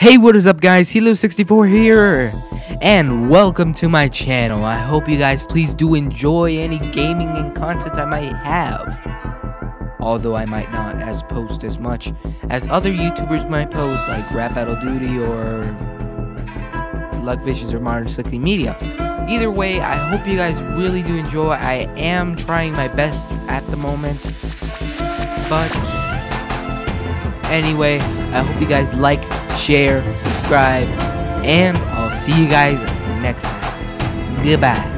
Hey, what is up guys? Helios64 here, and welcome to my channel. I hope you guys please do enjoy any gaming and content I might have. Although I might not as post as much as other YouTubers might post, like Rap Battle Duty or Luck Visions or Modern Slickly Media. Either way, I hope you guys really do enjoy. I am trying my best at the moment, but anyway, I hope you guys like, share, subscribe, and I'll see you guys next time. Goodbye.